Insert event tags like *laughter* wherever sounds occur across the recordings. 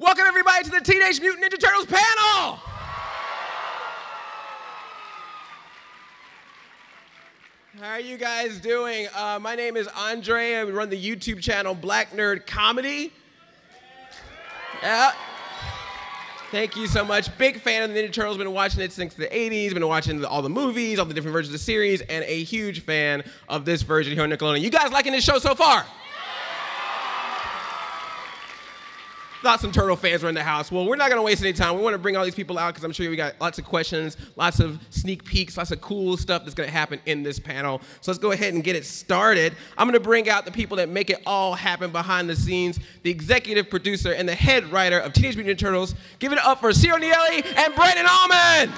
Welcome everybody to the Teenage Mutant Ninja Turtles panel. How are you guys doing? Uh, my name is Andre. I run the YouTube channel Black Nerd Comedy. Yeah. Thank you so much. Big fan of the Ninja Turtles. Been watching it since the 80s. Been watching all the movies, all the different versions of the series, and a huge fan of this version here on Nickelodeon. You guys liking this show so far? Thought some turtle fans were in the house. Well, we're not gonna waste any time. We want to bring all these people out because I'm sure we got lots of questions, lots of sneak peeks, lots of cool stuff that's gonna happen in this panel. So let's go ahead and get it started. I'm gonna bring out the people that make it all happen behind the scenes, the executive producer and the head writer of Teenage Mutant Ninja Turtles. Give it up for Ciro Nieli and Brandon Allman.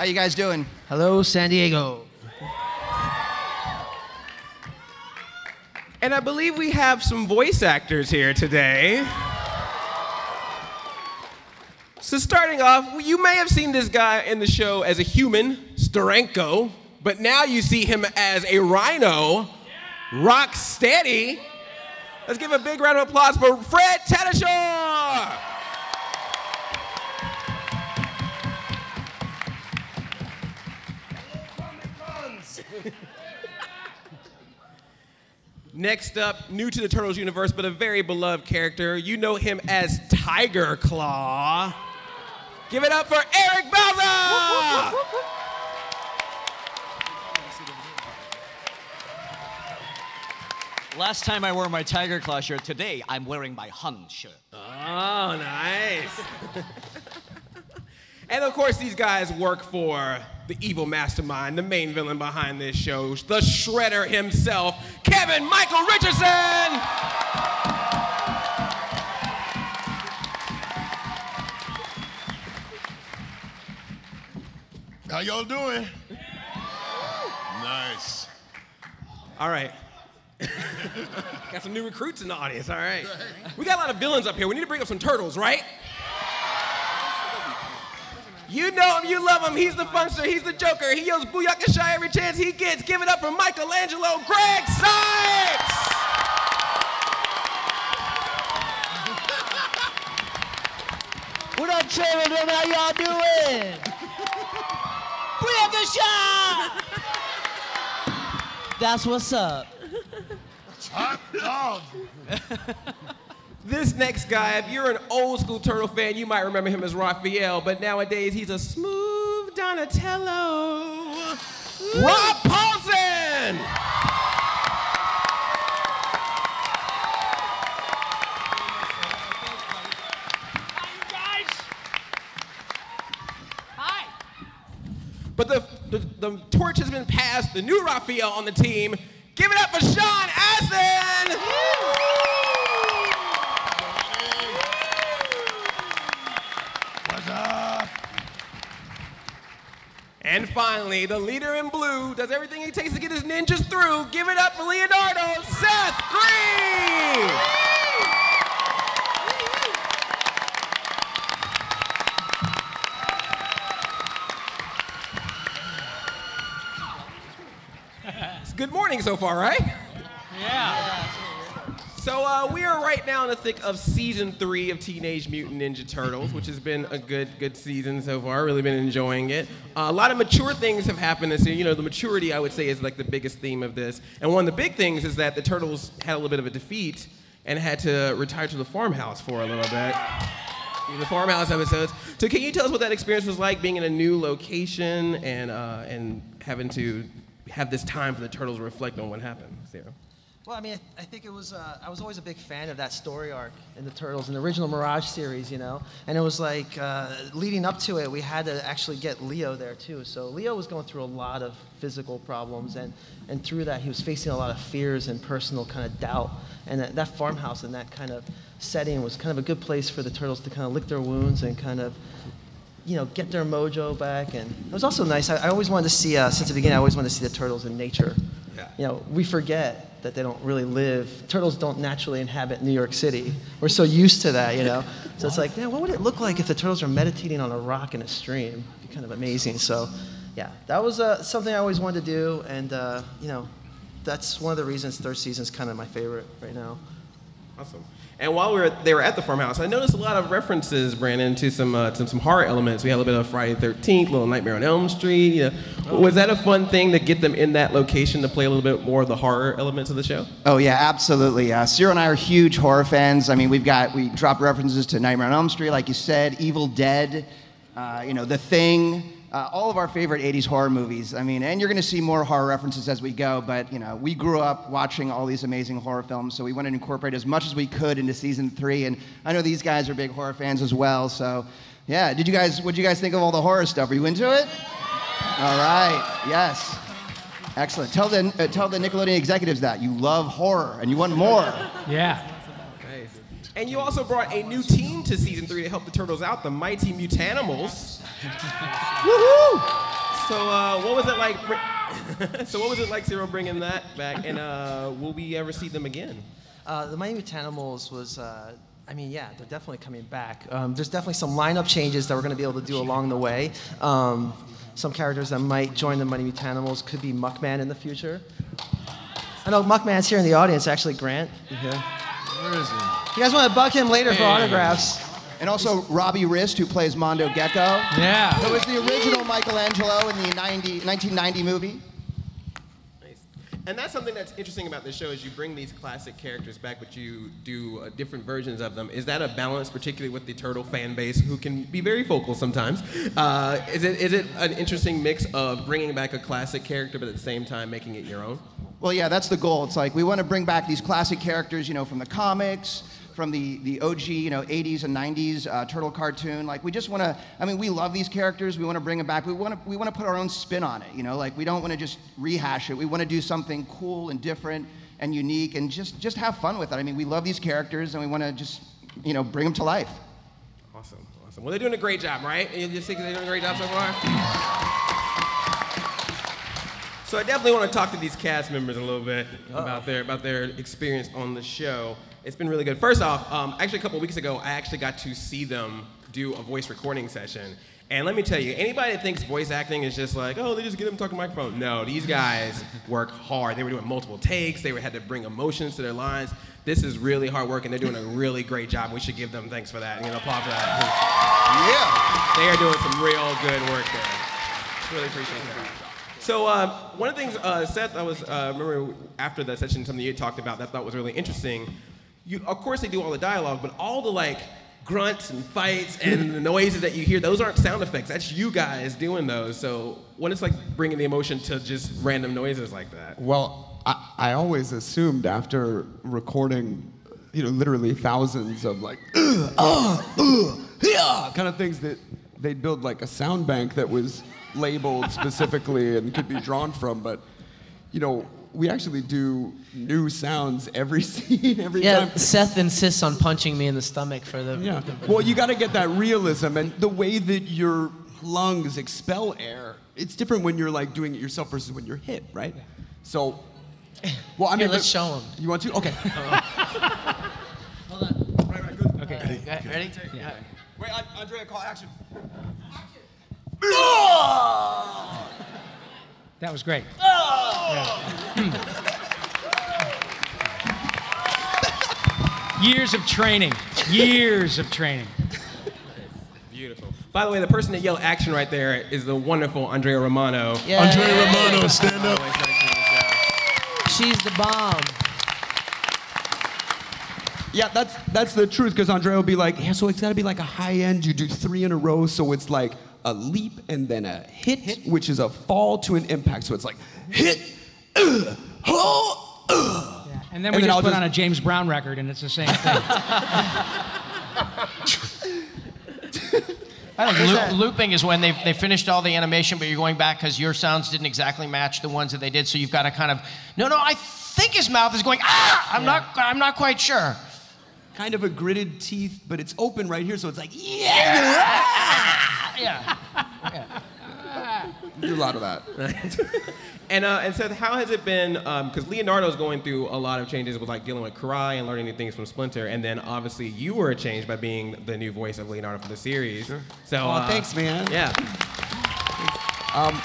How you guys doing? Hello, San Diego. And I believe we have some voice actors here today. So starting off, you may have seen this guy in the show as a human, Steranko, but now you see him as a rhino, Rocksteady. Let's give a big round of applause for Fred Tatasciore. Next up, new to the Turtles universe, but a very beloved character. You know him as Tiger Claw. Give it up for Eric Bauza! Last time I wore my Tiger Claw shirt. Today I'm wearing my Hun shirt. Oh, nice. *laughs* and of course, these guys work for the evil mastermind, the main villain behind this show, the Shredder himself, Kevin Michael Richardson. How y'all doing? Nice. All right. *laughs* got some new recruits in the audience, all right. We got a lot of villains up here. We need to bring up some turtles, right? You know him, you love him. He's the funkster, he's the joker. He yells Booyakasha every chance he gets. Give it up for Michelangelo Greg Cipes! *laughs* What up, children? How y'all doing? Booyaka shot! That's what's up. Hot dog. *laughs* This next guy, if you're an old school Turtle fan, you might remember him as Raphael, but nowadays he's a smooth Donatello. Rob Paulsen! But the, the, the torch has been passed, the new Raphael on the team. Give it up for Sean Astin! What's up? And finally, the leader in blue does everything he takes to get his ninjas through. Give it up for Leonardo Seth Green! It's good morning so far, right? Yeah. So uh, we are right now in the thick of season three of Teenage Mutant Ninja Turtles, which has been a good, good season so far. Really been enjoying it. Uh, a lot of mature things have happened this year. You know, the maturity I would say is like the biggest theme of this. And one of the big things is that the Turtles had a little bit of a defeat and had to retire to the farmhouse for a little bit. The farmhouse episodes. So can you tell us what that experience was like, being in a new location and uh, and having to have this time for the Turtles to reflect on what happened? Ciro? Well, I mean, I, I think it was, uh, I was always a big fan of that story arc in the Turtles, in the original Mirage series, you know? And it was like, uh, leading up to it, we had to actually get Leo there too. So Leo was going through a lot of physical problems, and, and through that, he was facing a lot of fears and personal kind of doubt. And that, that farmhouse and that kind of setting was kind of a good place for the Turtles to kind of lick their wounds and kind of you know, get their mojo back. And it was also nice. I, I always wanted to see, uh, since the beginning, I always wanted to see the turtles in nature. Yeah. You know, we forget that they don't really live. Turtles don't naturally inhabit New York City. We're so used to that, you know. So it's like, yeah, what would it look like if the turtles are meditating on a rock in a stream? It'd be kind of amazing. So yeah, that was uh, something I always wanted to do, and uh, you know, that's one of the reasons third season is kind of my favorite right now. Awesome. And while we were they were at the farmhouse, I noticed a lot of references, Brandon, to some uh, to some horror elements. We had a little bit of Friday the 13th, a little Nightmare on Elm Street. You know. Was that a fun thing to get them in that location to play a little bit more of the horror elements of the show? Oh yeah, absolutely. Uh, Ciro and I are huge horror fans. I mean, we've got we drop references to Nightmare on Elm Street, like you said, Evil Dead, uh, you know, The Thing, uh, all of our favorite '80s horror movies. I mean, and you're going to see more horror references as we go. But you know, we grew up watching all these amazing horror films, so we wanted to incorporate as much as we could into season three. And I know these guys are big horror fans as well. So, yeah, did you guys? What did you guys think of all the horror stuff? Are you into it? All right. Yes. Excellent. Tell the uh, tell the Nickelodeon executives that you love horror and you want more. Yeah. Nice. And you also brought a new team to season three to help the turtles out, the Mighty Mutanimals. *laughs* Woohoo! So uh, what was it like? br- *laughs* so what was it like, Ciro, bringing that back? And uh, will we ever see them again? Uh, the Mighty Mutanimals was, uh, I mean, yeah, they're definitely coming back. Um, there's definitely some lineup changes that we're going to be able to do along the way. Um, some characters that might join the Mighty Mutanimals could be Muckman in the future. I know Muckman's here in the audience, actually, Grant. You here? Where is he? You guys want to buck him later for autographs? And also Robbie Rist, who plays Mondo Gecko. Yeah. Who was the original Michelangelo in the 90, 1990 movie. And that's something that's interesting about this show is you bring these classic characters back, but you do uh, different versions of them. Is that a balance, particularly with the turtle fan base, who can be very vocal sometimes? Uh, is it is it an interesting mix of bringing back a classic character, but at the same time making it your own? Well, yeah, that's the goal. It's like we want to bring back these classic characters, you know, from the comics, from the, the OG, you know, 80s and 90s uh, turtle cartoon. Like we just want to. I mean, we love these characters. We want to bring them back. We want to we want to put our own spin on it. You know, like we don't want to just rehash it. We want to do something cool and different and unique and just just have fun with it. I mean, we love these characters and we want to just you know bring them to life. Awesome, awesome. Well, they're doing a great job, right? You just think they're doing a great job so far? So I definitely want to talk to these cast members a little bit about their about their experience on the show. It's been really good. First off, um, actually a couple weeks ago, I actually got to see them do a voice recording session. And let me tell you, anybody that thinks voice acting is just like, oh, they just get them talking microphone. No, these guys *laughs* work hard. They were doing multiple takes. They had to bring emotions to their lines. This is really hard work, and they're doing a really great job. We should give them thanks for that. And, you know, applaud for that. Yeah, they are doing some real good work there. Really appreciate that. So um, one of the things, uh, Seth, I was uh, remember after that session, something you talked about that I thought was really interesting. You, of course, they do all the dialogue, but all the like grunts and fights and *laughs* the noises that you hear, those aren't sound effects. That's you guys doing those. So what it's like bringing the emotion to just random noises like that. Well, I, I always assumed after recording, you know, literally thousands of like, *clears throat* uh, uh, yeah, kind of things that they'd build like a sound bank that was labeled specifically and could be drawn from. But, you know, we actually do new sounds every *laughs* scene, every Yeah, time. Seth insists on punching me in the stomach for the. Yeah. Well, you got to get that realism and the way that your lungs expel air. It's different when you're like doing it yourself versus when you're hit, right? So, well, I Here, mean, let's but- show 'em. You want to? Okay. *laughs* Hold on. Right, right, good. Okay. Ready? Ready? Yeah. Wait, Andrea, call action. That was great. Yeah. Years of training. Years of training. Beautiful. By the way, the person that yelled action right there is the wonderful Andrea Romano. Yeah. Andrea Romano, stand up. Always nice to meet you. She's the bomb. Yeah, that's that's the truth because Andrea will be like, yeah, so it's got to be like a high end. You do three in a row, so it's like a leap and then a hit, which is a fall to an impact. So it's like hit, uh, oh, uh. Yeah. And then we then just I'll put just- on a James Brown record, and it's the same thing. *laughs* I don't know. Loop, looping is when they they finished all the animation, but you're going back because your sounds didn't exactly match the ones that they did. So you've got to kind of no, no. I think his mouth is going ah. I'm not. I'm not quite sure. kind of a gritted teeth, but it's open right here, so it's like yeah. Yeah. Do a lot of that. *laughs* And uh, and Seth, how has it been? Because Leonardo's going through a lot of changes with like dealing with Karai and learning new things from Splinter, and then obviously you were changed by being the new voice of Leonardo for the series. So Aw, uh, thanks, man. Yeah. Um,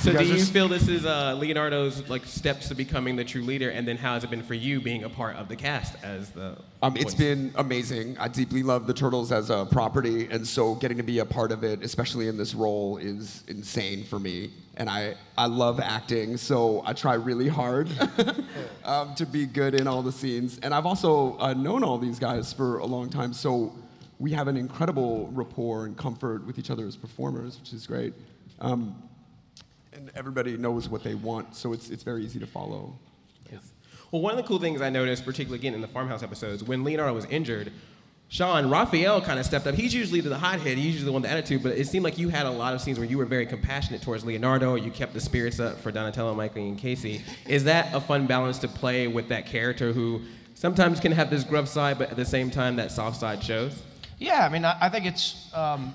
So You do you feel this is uh, Leonardo's like steps to becoming the true leader, and then how has it been for you being a part of the cast as the? Um, it's been amazing. I deeply love the Turtles as a property, and so getting to be a part of it, especially in this role, is insane for me. And I, I love acting, so I try really hard *laughs* um, to be good in all the scenes. And I've also uh, known all these guys for a long time, so we have an incredible rapport and comfort with each other as performers, which is great. Um, and everybody knows what they want, so it's, it's very easy to follow. Yes. Well, one of the cool things I noticed, particularly again in the farmhouse episodes, when Leonardo was injured, Sean Raphael kind of stepped up. He's usually the hothead. He's usually the one with the attitude, but it seemed like you had a lot of scenes where you were very compassionate towards Leonardo. You kept the spirits up for Donatello, Michael, and Casey. Is that a fun balance to play with that character who sometimes can have this gruff side, but at the same time that soft side shows? Yeah, I mean, I, I think it's um,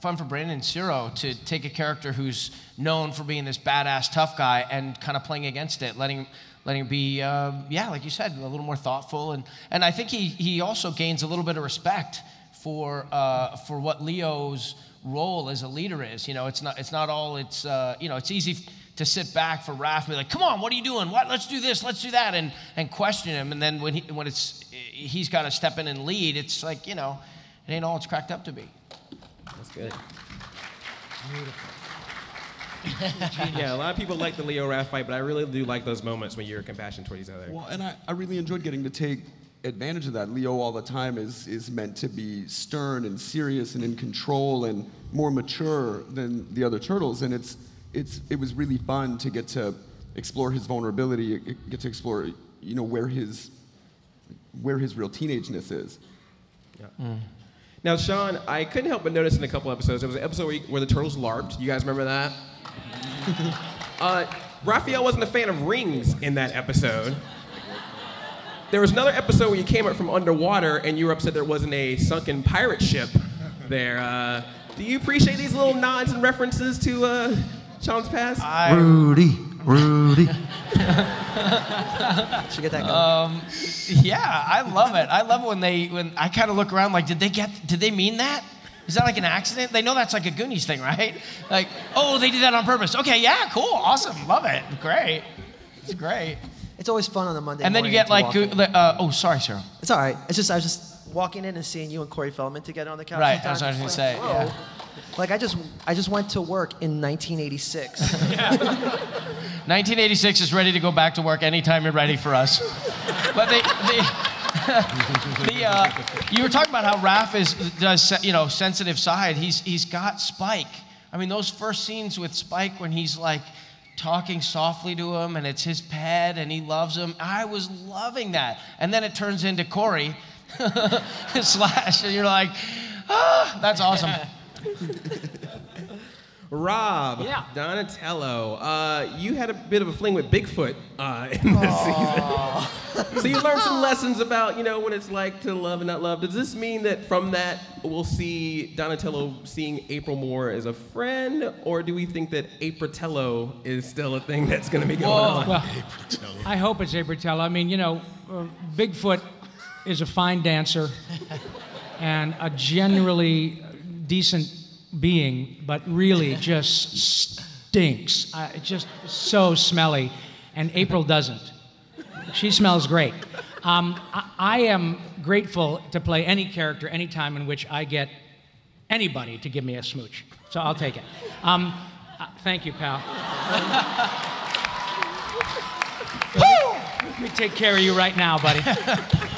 fun for Brandon and Ciro to take a character who's known for being this badass tough guy and kind of playing against it, letting letting him be, uh, yeah, like you said, a little more thoughtful, and and I think he he also gains a little bit of respect for uh, for what Leo's role as a leader is. You know, it's not it's not all it's uh, you know it's easy. To sit back for Raph and be like, "Come on, what are you doing? What? Let's do this. Let's do that," and and question him. And then when he when it's he's got to step in and lead, it's like you know, it ain't all it's cracked up to be. That's good. Beautiful. yeah, a lot of people like the Leo Raph fight, but I really do like those moments when you're compassionate toward each other. Well, and I, I really enjoyed getting to take advantage of that. Leo all the time is, is meant to be stern and serious and in control and more mature than the other turtles. And it's, it's, it was really fun to get to explore his vulnerability, get to explore you know, where, his, where his real teenageness is. Mm. Now, Sean, I couldn't help but notice in a couple episodes, there was an episode where, you, where the turtles LARPed. You guys remember that? *laughs* uh, Raphael wasn't a fan of rings in that episode. There was another episode where you came up from underwater and you were upset there wasn't a sunken pirate ship there. Uh, do you appreciate these little nods and references to uh, Sean's past? Rudy, Rudy. Should get that going. Um, yeah, I love it. I love it when they when I kind of look around like, did they get? Did they mean that? Is that like an accident? They know that's like a Goonies thing, right? Like, oh, they did that on purpose. Okay, yeah, cool, awesome, love it, great, it's great. It's always fun on a Monday. And then you get like, walk goo- in. the- uh, oh, sorry, sir. It's all right. It's just I was just walking in and seeing you and Corey Feldman together on the couch. Right, sometimes. that's what I was gonna like, say, whoa. Like I just I just went to work in 1986. 1986 *laughs* is ready to go back to work anytime you're ready for us. But the, the, *laughs* the uh, you were talking about how Raph is does you know sensitive side. He's he's got Spike. I mean those first scenes with Spike when he's like talking softly to him and it's his pet and he loves him. I was loving that. And then it turns into Corey *laughs* slash and you're like, ah, that's awesome. *laughs* Rob, Yeah. Donatello, uh, you had a bit of a fling with Bigfoot uh, *laughs* in this season. so you learned some lessons about, you know, what it's like to love and not love. Does this mean that from that we'll see Donatello seeing April more as a friend, or do we think that Apritello is still a thing that's going to be going on? Well, I hope it's Apritello. I mean, you know, uh, Bigfoot is a fine dancer and a generally decent being, but really just stinks. Uh, just so smelly. And April doesn't. She smells great. Um, I, I am grateful to play any character anytime in which I get anybody to give me a smooch. So I'll take it. Um, uh, thank you, pal. *laughs* Let me take care of you right now, buddy.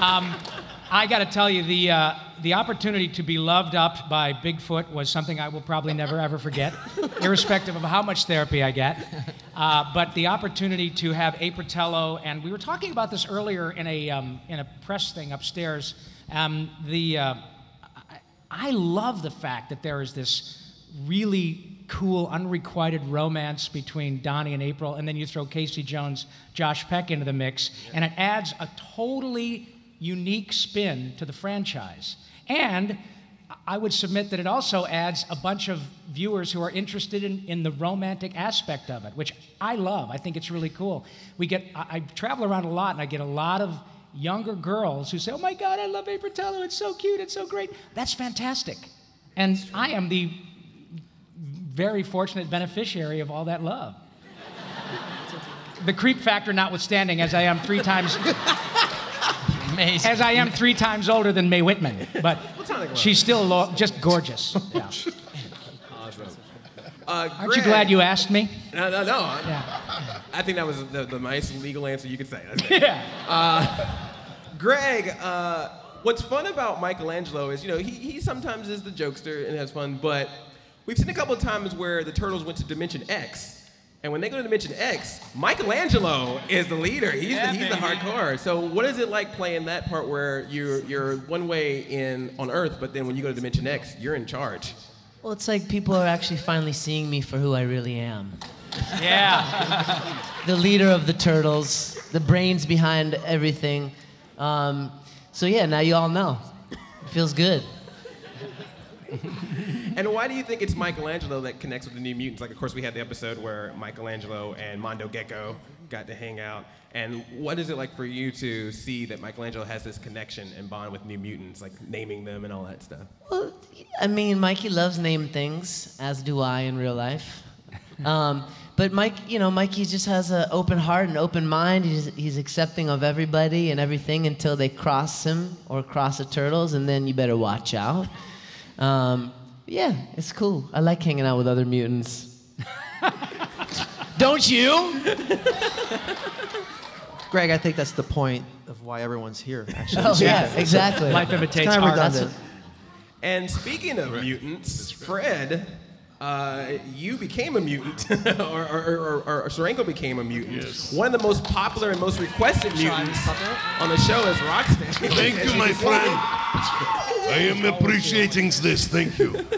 Um, I got to tell you, the, uh, the opportunity to be loved up by Bigfoot was something I will probably never ever forget, *laughs* irrespective of how much therapy I get. Uh, but the opportunity to have Apritello, and we were talking about this earlier in a, um, in a press thing upstairs. Um, the, uh, I, I love the fact that there is this really cool, unrequited romance between Donnie and April, and then you throw Casey Jones, Josh Peck into the mix, and it adds a totally unique spin to the franchise. And I would submit that it also adds a bunch of viewers who are interested in, in the romantic aspect of it, which I love. I think it's really cool. We get, I, I travel around a lot, and I get a lot of younger girls who say, "Oh my God, I love Apritello. It's so cute. It's so great." That's fantastic. And I am the very fortunate beneficiary of all that love. *laughs* the creep factor notwithstanding, as I am three times Amazing. as I am three times older than Mae Whitman, but *laughs* she's still lo- just gorgeous. *laughs* Yeah. Awesome. Uh, Aren't you glad you asked me? No, no, no. I- Yeah. I think that was the, the nice legal answer you could say. That's good. *laughs* Yeah. Greg, uh, what's fun about Michelangelo is, you know, he, he sometimes is the jokester and has fun, but we've seen a couple of times where the Turtles went to Dimension X. And when they go to Dimension X, Michelangelo is the leader. He's, the, he's the hardcore. So what is it like playing that part where you're, you're one way in on Earth, but then when you go to Dimension X, you're in charge? Well, it's like people are actually finally seeing me for who I really am. Yeah. *laughs* the leader of the turtles, the brains behind everything. Um, so yeah, now you all know. It feels good. *laughs* And why do you think it's Michelangelo that connects with the New Mutants? Like, of course, we had the episode where Michelangelo and Mondo Gecko got to hang out. And what is it like for you to see that Michelangelo has this connection and bond with New Mutants, like naming them and all that stuff? Well, I mean, Mikey loves name things, as do I in real life. *laughs* Um, but Mike, you know, Mikey just has an open heart and open mind. He's, he's accepting of everybody and everything until they cross him or cross the turtles, and then you better watch out. Um, yeah, it's cool. I like hanging out with other mutants. Don't you? Greg, I think that's the point of why everyone's here. Actually, Oh, yeah, *laughs* exactly. Life imitates kind of art. redundant. And speaking of mutants, Fred, uh, you became a mutant, *laughs* or, or, or, or, or Steranko became a mutant. Yes. One of the most popular and most requested mutants on the show is Rocksteady. Thank you, my friend. I am appreciating this. Thank you. *laughs*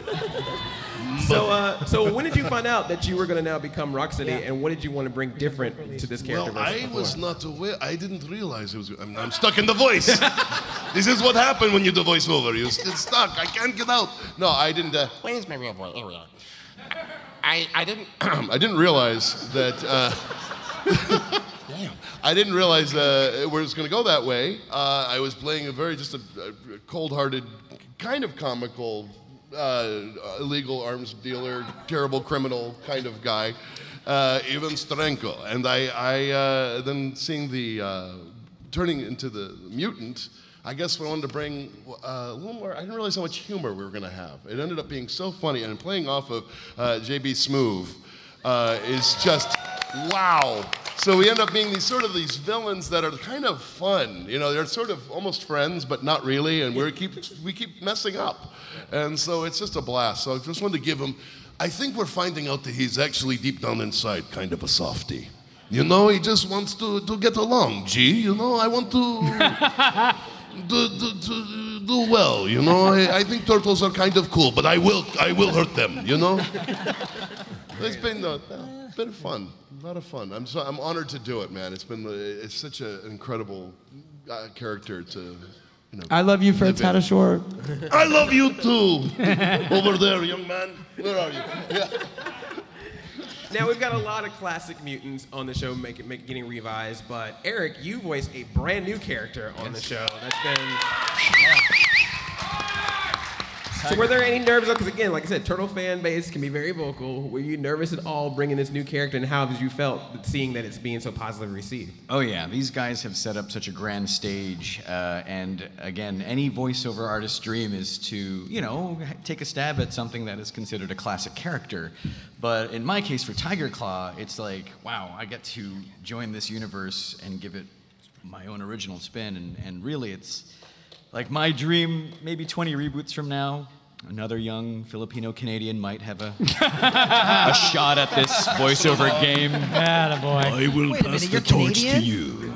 So, uh, so when did you find out that you were going to now become Rocksteady, and what did you want to bring different to this character? Well, I before? was not aware. I didn't realize it was. I'm, I'm stuck in the voice. *laughs* this is what happened when you do voiceover. You get stuck. I can't get out. No, I didn't. Uh, Where's my real voice? Here we are. I, I didn't. *clears throat* I didn't realize that. Uh, *laughs* I didn't realize uh, it was going to go that way. Uh, I was playing a very just a, a cold-hearted, kind of comical, uh, illegal arms dealer, terrible criminal kind of guy, uh, Ivan Steranko. And I, I uh, then seeing the turning into the mutant. I guess I wanted to bring uh, a little more. I didn't realize how much humor we were going to have. It ended up being so funny, and playing off of uh, JB Smoove uh, is just wow. So we end up being these sort of these villains that are kind of fun. You know, they're sort of almost friends, but not really, and we keep we keep messing up, and so it's just a blast. So I just wanted to give him. I think we're finding out that he's actually deep down inside kind of a softie. You know, he just wants to, to get along. Gee, you know, I want to *laughs* do, do, do, well. You know, I, I think turtles are kind of cool, but I will I will hurt them. You know. It's been uh, it's been fun, a lot of fun. I'm so I'm honored to do it, man. It's been uh, it's such an incredible uh, character to. You know, I love you, Fred. Tatasciore. I love you too. *laughs* Over there, young man. Where are you? Yeah. Now we've got a lot of classic mutants on the show, make, make, getting revised. But Eric, you voiced a brand new character on the show. That's been. So were there any nerves? Because again, like I said, Turtle fan base can be very vocal. Were you nervous at all bringing this new character, and how did you felt seeing that it's being so positively received? Oh yeah, these guys have set up such a grand stage, uh, and again, any voiceover artist's dream is to, you know, take a stab at something that is considered a classic character. But in my case, for Tiger Claw, it's like, wow, I get to join this universe and give it my own original spin, and, and really, it's like my dream. Maybe 20 reboots from now. Another young Filipino Canadian might have a, *laughs* a shot at this voiceover game. Attaboy. I will Wait a pass minute, the you're torch to Canadian? you.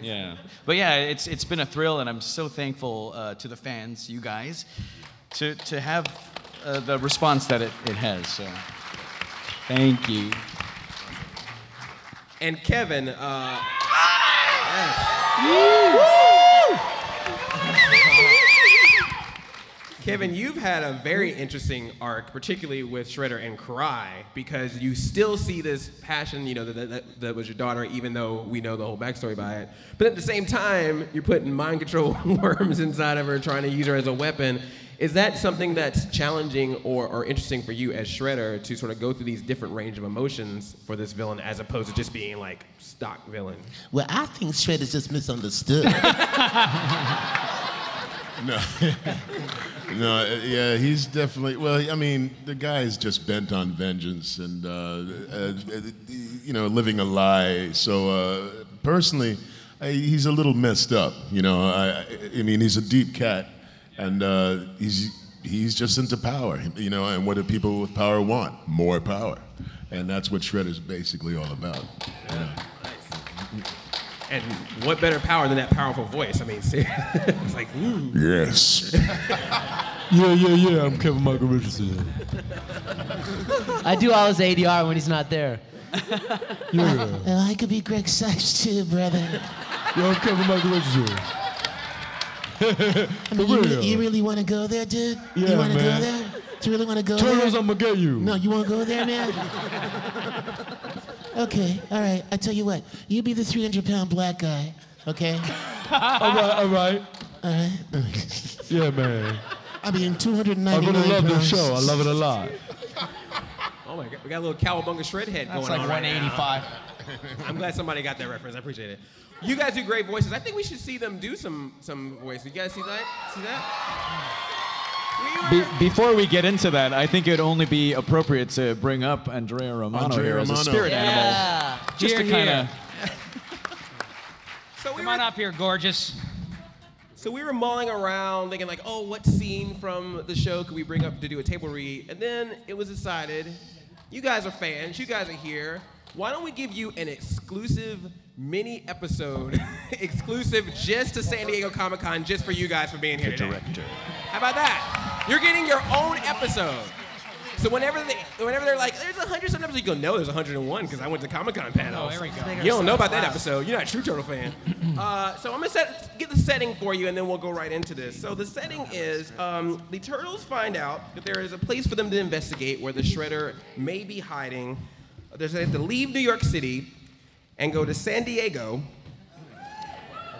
Yeah, but yeah, it's it's been a thrill, and I'm so thankful uh, to the fans, you guys, to to have uh, the response that it, it has. So, thank you. And Kevin, uh, Kevin, you've had a very interesting arc, particularly with Shredder and Karai, because you still see this passion, you know, that, that, that was your daughter, even though we know the whole backstory by it. But at the same time, you're putting mind control *laughs* worms inside of her, trying to use her as a weapon. Is that something that's challenging or, or interesting for you as Shredder to sort of go through these different range of emotions for this villain as opposed to just being like stock villain? Well, I think Shredder's just misunderstood. *laughs* No. *laughs* no, uh, yeah, he's definitely. Well, I mean, the guy is just bent on vengeance and, uh, uh, uh, you know, living a lie. So, uh, personally, I, he's a little messed up. You know, I, I- mean, he's a deep cat, and uh, he's he's just into power. You know, and what do people with power want? More power, and that's what Shredder's basically all about. you know. And what better power than that powerful voice? I mean, see, *laughs* it's like, ooh. Yes. *laughs* Yeah, yeah, yeah. I'm Kevin Michael Richardson. I do all his ADR when he's not there. *laughs* Yeah. Uh, I could be Greg Cipes too, brother. Yo, I'm Kevin Michael Richardson. I mean, you, real. you really want to go there, dude? Yeah, you want to go there? Do you really want to go Turtles, there? I'm gonna get you. No, you want to go there, man? Okay, all right. I tell you what. You be the 300 pound black guy, okay? *laughs* all right, all right. All right. *laughs* Yeah, man. I mean, I'm 299 gonna love pounds. the show. I love it a lot. Oh my God, we got a little cowabunga shred head That's going like on. right now. 185. *laughs* I'm glad somebody got that reference. I appreciate it. You guys do great voices. I think we should see them do some some voices. You guys see that? See that? Be- before we get into that, I think it would only be appropriate to bring up Andrea Romano Andrea here as a spirit Yeah. animal. Just Here, to kind of. *laughs* So we Come were, on up here, gorgeous. so we were mulling around, thinking like, oh, what scene from the show could we bring up to do a table read? And then it was decided, you guys are fans, you guys are here. Why don't we give you an exclusive mini episode, *laughs* exclusive just to San Diego Comic Con, just for you guys for being here today. Director. How about that? You're getting your own episode. So whenever they, whenever they're like, "There's a hundred some episodes," you go, "No, there's 101 because I went to Comic Con panel." Oh, there we go. You don't know about that episode. You're not a True Turtle fan. *clears throat* uh, so I'm gonna set, get the setting for you, and then we'll go right into this. So the setting is um, the turtles find out that there is a place for them to investigate where the Shredder may be hiding. They have to leave New York City and go to San Diego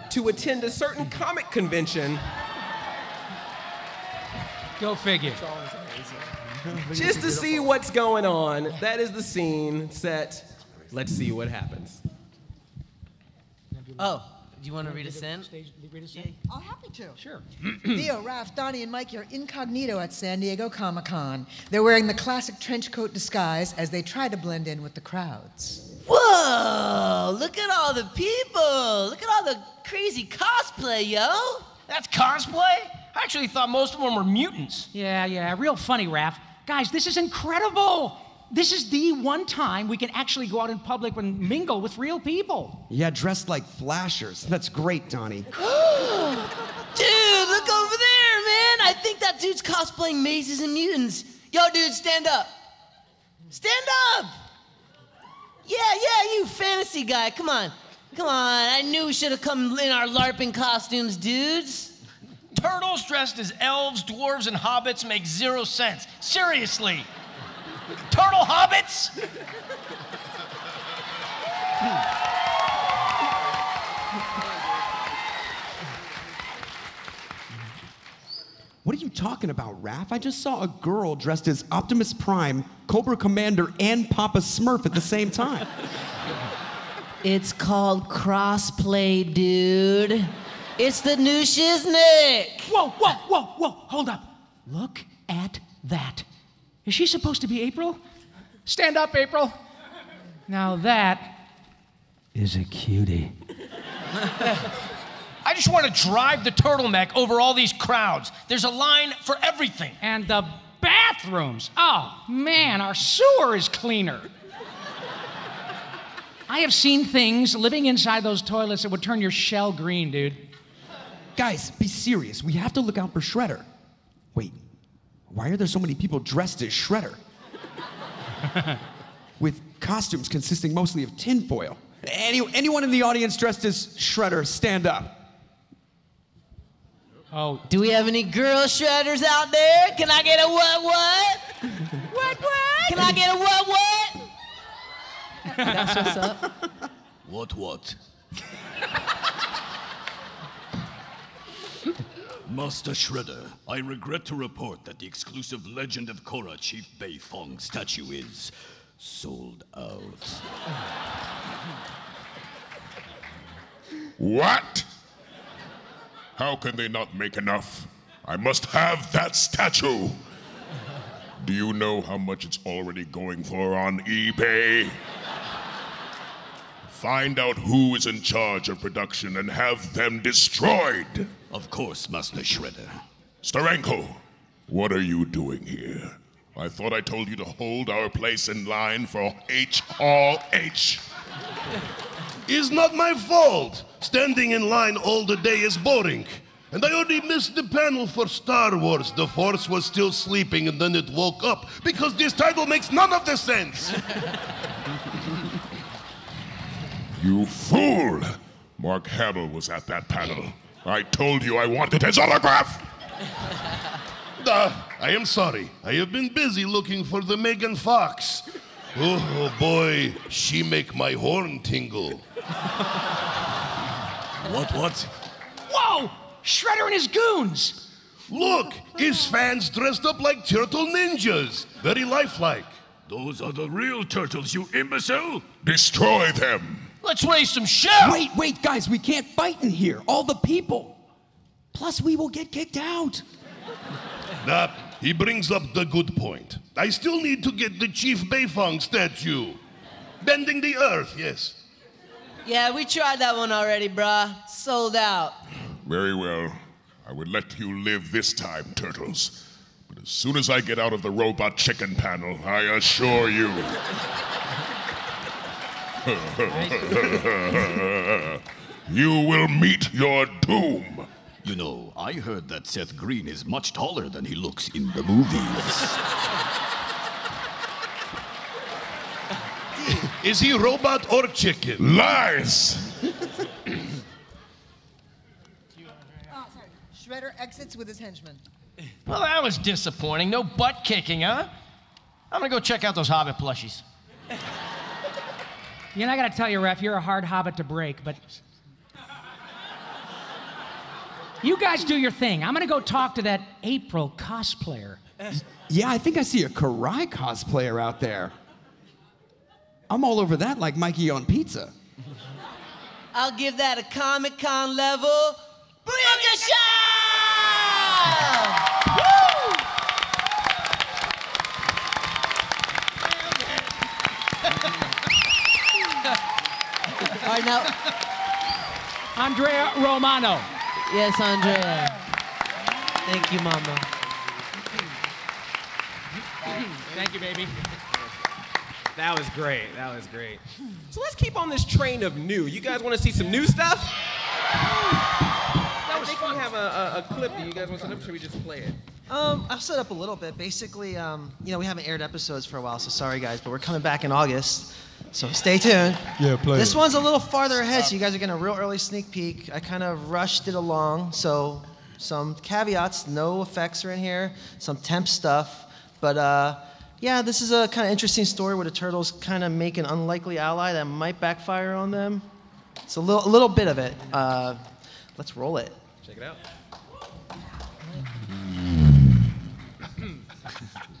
to attend a certain comic convention Go figure. just to see what's going on. That is the scene set. Let's see what happens. Oh, do you want to read us in? Oh, happy to. Sure. *clears throat* Leo, Raph, Donnie, and Mike are incognito at San Diego Comic Con. They're wearing the classic trench coat disguise as they try to blend in with the crowds. Whoa! Look at all the people! Look at all the crazy cosplay, yo! That's cosplay? I actually thought most of them were mutants. Yeah, yeah, real funny, Raph. Guys, this is incredible. This is the one time we can actually go out in public and mingle with real people. Yeah, dressed like flashers. That's great, Donnie. *gasps* Dude, look over there, man! I think that dude's cosplaying mazes and mutants. Yo, dude, stand up. Stand up! Yeah, yeah, you fantasy guy. Come on. Come on. I knew we should have come in our LARPing costumes, dudes. Turtles dressed as elves, dwarves, and hobbits make zero sense. Seriously. Turtle hobbits? *laughs* What are you talking about, Raph? I just saw a girl dressed as Optimus Prime, Cobra Commander, and Papa Smurf at the same time. *laughs* It's called crossplay, dude. It's the new shiznick. Whoa, whoa, whoa, whoa, hold up. Look at that. Is she supposed to be April? Stand up, April. Now that is a cutie. *laughs* I just want to drive the turtleneck over all these crowds. There's a line for everything. And the bathrooms. Oh, man, our sewer is cleaner. I have seen things living inside those toilets that would turn your shell green, dude. Guys, be serious. We have to look out for Shredder. Wait, why are there so many people dressed as Shredder? *laughs* With costumes consisting mostly of tinfoil. Any, anyone in the audience dressed as Shredder, stand up. Oh, Do we have any girl shredders out there? Can I get a what what? what what? Can I get a what what? That's what's up. What, what? Master Shredder, I regret to report that the exclusive Legend of Korra Chief Bei Fong statue is sold out. What? How can they not make enough? I must have that statue. Do you know how much it's already going for on eBay? Find out who is in charge of production and have them destroyed. Of course, Master Shredder. Steranko, what are you doing here? I thought I told you to hold our place in line for H Hall H. It's not my fault. Standing in line all the day is boring. And I already missed the panel for Star Wars. The Force was still sleeping and then it woke up because this title makes none of the sense. *laughs* You fool! Mark Hamill was at that panel. I told you I wanted his autograph! *laughs* Ah, I am sorry. I have been busy looking for the Megan Fox. Oh, oh boy, she make my horn tingle. What, what? Whoa! Shredder and his goons! Look, his fans dressed up like turtle ninjas. Very lifelike. Those are the real turtles, you imbecile! Destroy them! Let's raise some shell! Wait, wait, guys, we can't fight in here. All the people. Plus, we will get kicked out. Nah, he brings up the good point. I still need to get the Chief Beifong statue. Bending the earth, yes. Yeah, we tried that one already, bruh. Sold out. Very well. I would let you live this time, Turtles. But as soon as I get out of the robot chicken panel, I assure you. *laughs* you will meet your doom. You know, I heard that Seth Green is much taller than he looks in the movies. *laughs* Is he robot or chicken? Lies! Oh, sorry. Shredder exits with his henchmen. Well, that was disappointing. No butt kicking, huh? I'm gonna go check out those Hobbit plushies. You know, I gotta tell you, Raph, you're a hard hobbit to break, but. You guys do your thing. I'm gonna go talk to that April cosplayer. Yeah, I think I see a Karai cosplayer out there. I'm all over that like Mikey on pizza. I'll give that a Comic Con level. Booyakasha! All right, now. Andrea Romano. Yes, Andrea. Thank you, Mama. Thank you, baby. That was great. That was great. So let's keep on this train of new. You guys want to see some new stuff? I think we have a, a, a clip. Do you guys want to set up? Should we just play it? Um, I'll set up a little bit. Basically, um, you know, we haven't aired episodes for a while, so sorry guys, but we're coming back in August. So stay tuned. Yeah, play This it. one's a little farther ahead, so you guys are getting a real early sneak peek. I kind of rushed it along, so some caveats, no effects are in here, some temp stuff, but uh, yeah, this is a kind of interesting story where the turtles kind of make an unlikely ally that might backfire on them. It's a little, a little bit of it. Uh, let's roll it. Check it out. *laughs* *laughs*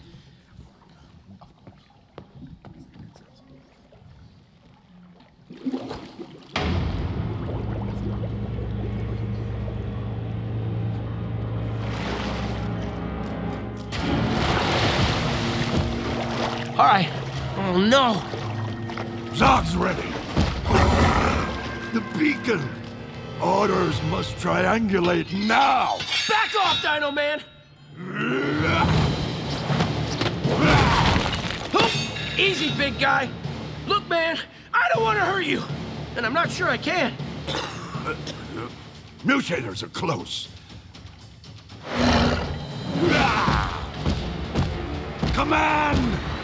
All right. Oh no. Zog's ready. The beacon. Orders must triangulate now. Back off, Dino Man! Easy, big guy. Look, man, I don't want to hurt you, and I'm not sure I can. Mutators are close. Command!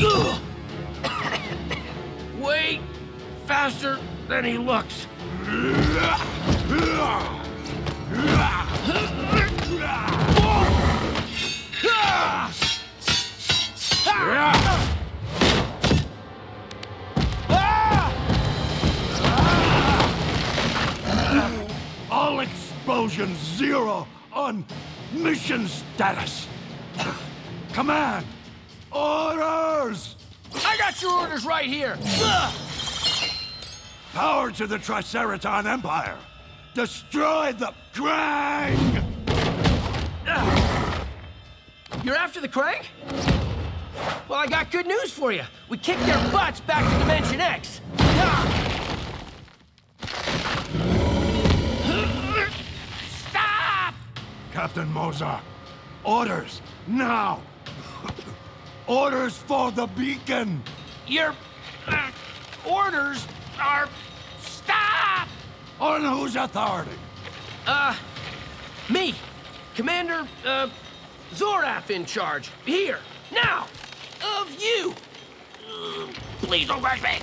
*coughs* Way faster than he looks. All explosion zero on mission status. *coughs* Command! Orders! I got your orders right here. Ugh. Power to the Triceraton Empire! Destroy the Krang! You're after the Krang? Well, I got good news for you. We kicked their butts back to Dimension X. Stop! Captain Mozart, orders now! Orders for the beacon! Your uh, orders are stop! On whose authority? Uh, me, Commander uh, Zoraf in charge. Here, now, of you. Uh, Please don't rush me.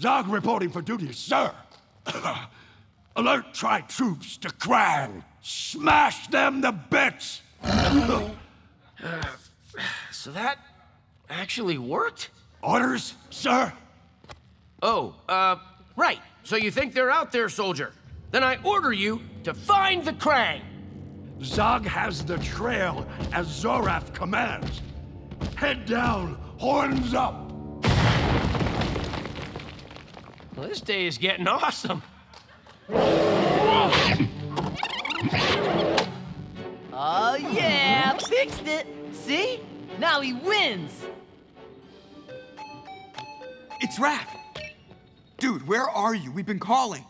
Zog reporting for duty, sir. *coughs* *coughs* Alert Tri troops to Krang. Smash them to bits. So that actually worked? Orders, sir? Oh, uh, right. So you think they're out there, soldier? Then I order you to find the Krang. Zog has the trail as Zoraf commands. Head down, horns up. Well, this day is getting *laughs* awesome. Oh yeah, fixed it. See? Now he wins. It's Raph. Dude, where are you? We've been calling.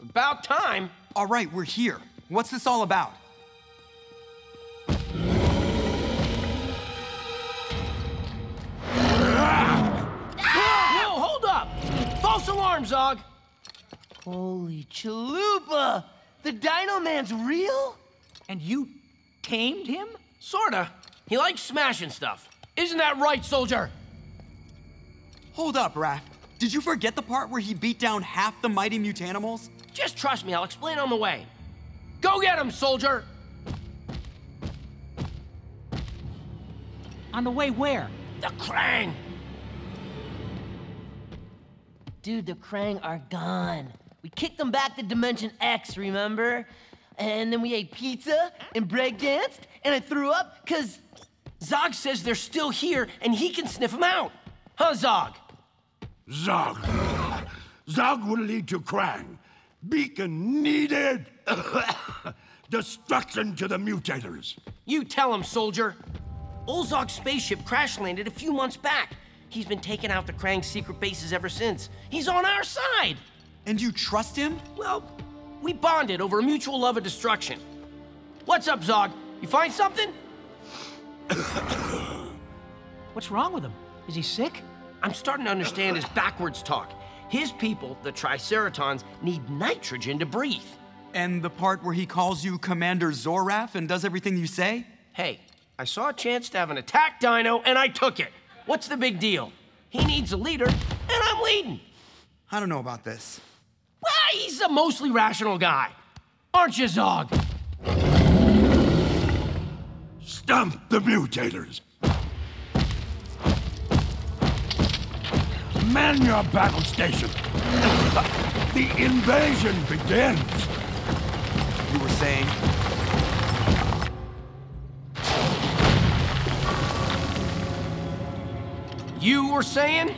About time. All right, we're here. What's this all about? Whoa, hold up! False alarm, Zog! Holy chalupa! The Dino Man's real? And you tamed him? Sorta. He likes smashing stuff. Isn't that right, soldier? Hold up, Raph. Did you forget the part where he beat down half the mighty mutanimals? Just trust me, I'll explain on the way. Go get him, soldier! On the way where? The Krang! Dude, the Krang are gone. We kicked them back to Dimension X, remember? And then we ate pizza and breakdanced, and I threw up because Zog says they're still here and he can sniff them out. Huh, Zog? Zog. Zog will lead to Krang. Beacon needed. *coughs* Destruction to the mutators. You tell him, soldier. Olzog's spaceship crash landed a few months back. He's been taking out the Krang secret bases ever since. He's on our side. And you trust him? Well, we bonded over a mutual love of destruction. What's up, Zog? You find something? What's wrong with him? Is he sick? I'm starting to understand his backwards talk. His people, the Triceratons, need nitrogen to breathe. And the part where he calls you Commander Zoraf and does everything you say? Hey, I saw a chance to have an attack dino and I took it. What's the big deal? He needs a leader, and I'm leading. I don't know about this. Well, he's a mostly rational guy. Aren't you, Zog? Stump the mutators. Man your battle station. The invasion begins. You were saying? You were saying?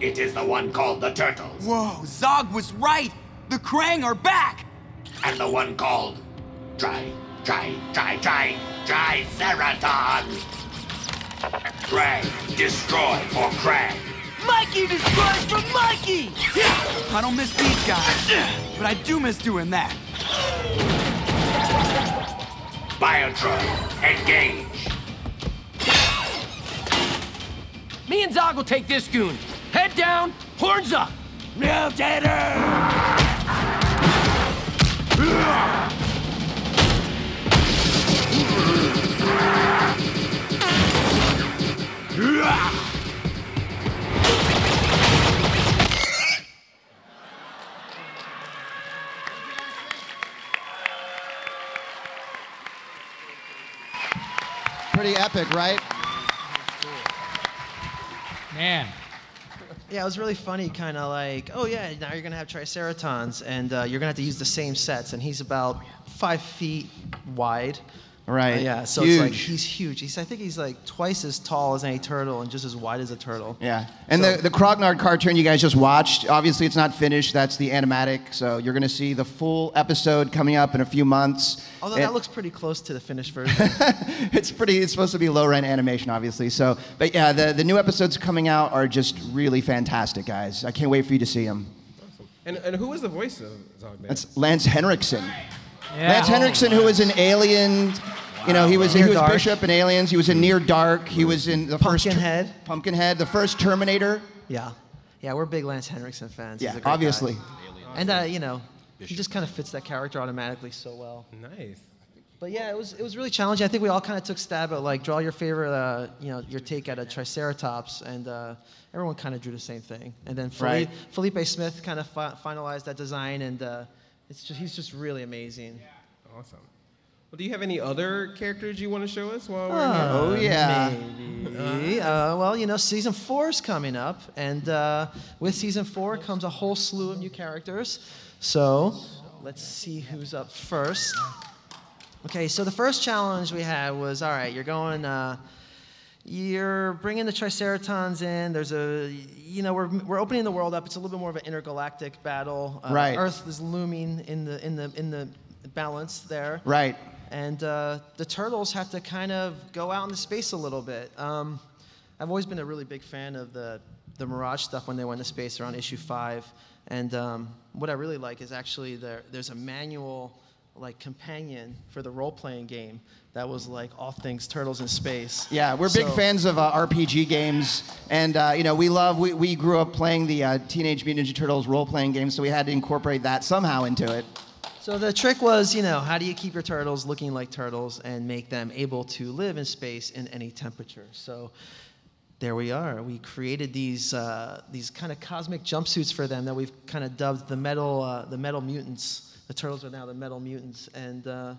It is the one called the Turtles. Whoa, Zog was right. The Krang are back. And the one called Try, Try, Try, Try, Triceraton. Krang, destroy for Krang. Mikey destroys for Mikey! I don't miss these guys, but I do miss doing that. Biotron, engage. Me and Zog will take this goon. Head down, horns up. Mutator! Pretty epic, right? Man. Yeah, it was really funny, kind of like, oh yeah, now you're gonna have Triceratons, and uh, you're gonna have to use the same sets, and he's about five feet wide. Right. Uh, yeah, so it's like he's huge. He's I think he's like twice as tall as any turtle and just as wide as a turtle. Yeah. And So- the, the Krognard cartoon you guys just watched, obviously it's not finished. That's the animatic. So you're going to see the full episode coming up in a few months. Although It- that looks pretty close to the finished version. *laughs* it's pretty, it's supposed to be low rent animation, obviously. So, but yeah, the, the new episodes coming out are just really fantastic, guys. I can't wait for you to see them. And, and who was the voice of Zogman? That's Lance Henriksen. Yeah. Lance Henriksen, who was in Alien. You know, he was he was Dark. Bishop in Aliens. He was in Near Dark. He was in the first Pumpkinhead. Pumpkinhead, the first Terminator. Yeah. Yeah, we're big Lance Henriksen fans. He's Yeah, a great obviously. guy. And uh, you know, he just kind of fits that character automatically so well. Nice. But yeah, it was it was really challenging. I think we all kind of took stab at like draw your favorite, uh, you know, your take at a Triceratops, and uh, everyone kind of drew the same thing. And then Felipe, Right. Felipe Smith kind of fi- finalized that design, and uh, it's just, he's just really amazing. Awesome. Well, do you have any other characters you want to show us while we're Uh, here? Maybe. Uh, well, you know, season four is coming up, and uh, with season four comes a whole slew of new characters. So let's see who's up first. Okay, so the first challenge we had was all right, you're going. Uh, you're bringing the Triceratons in. There's a, you know, we're, we're opening the world up. It's a little bit more of an intergalactic battle. Uh, Right. Earth is looming in the in the in the balance there. Right. And uh, the turtles have to kind of go out into space a little bit. Um, I've always been a really big fan of the the Mirage stuff when they went to space around issue five. And um, what I really like is actually there, there's a manual like companion for the role-playing game that was like all things turtles in space. Yeah, we're big fans of uh, RPG games, and uh, you know we love. We, we grew up playing the uh, Teenage Mutant Ninja Turtles role-playing game, so we had to incorporate that somehow into it. So the trick was, you know, how do you keep your turtles looking like turtles and make them able to live in space in any temperature? So there we are. We created these uh, these kind of cosmic jumpsuits for them that we've kind of dubbed the metal uh, the metal mutants. The turtles are now the metal mutants, and uh,